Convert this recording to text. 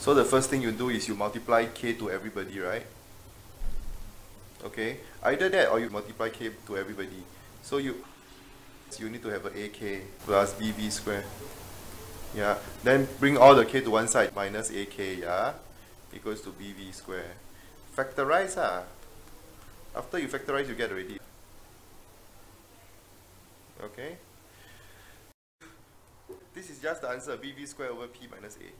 So the first thing you do is you multiply k to everybody, right? Okay, either that or you multiply k to everybody. So you you need to have a ak plus bv square. Yeah, then bring all the k to one side minus ak, yeah, equals to bv square. Factorize, ah. After you factorize, you get ready. Okay? This is just the answer, bv square over p minus a.